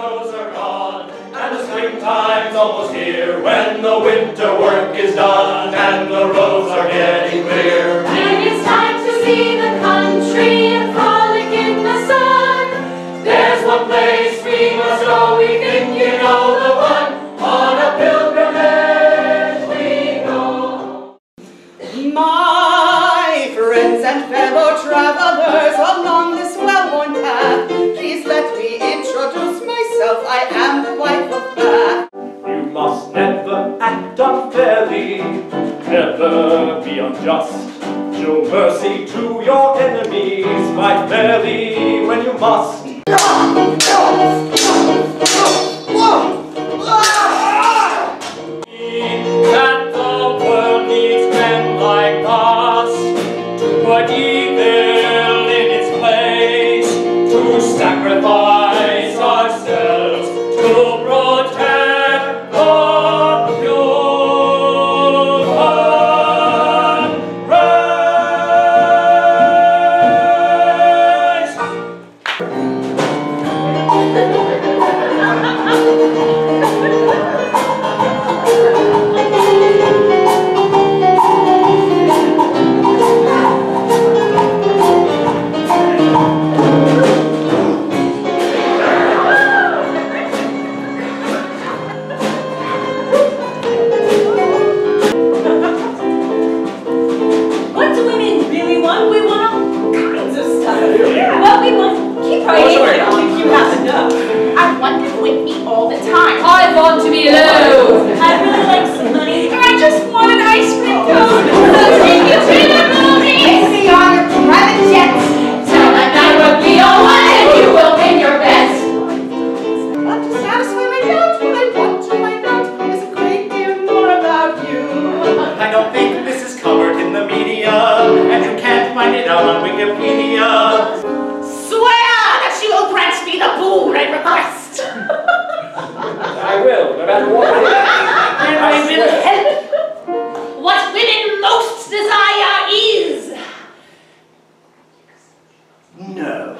snows are gone, and the springtime's almost here when the winter work is done. Never be unjust. Show mercy to your enemies, fight fairly when you must. That the world needs men like us to put evil in its place, to sacrifice ourselves But we won't keep writing. I think you have enough. I want them with me all the time. I want to be alone. I really like some money. I just want an ice cream cone. We'll take you to the movies. Take me on a private jet. Tell that I will be all one and you will win your best. To satisfy my I want to find out is a great deal more about you. I don't think this is covered in the media, and you can't find it on Wikipedia. No.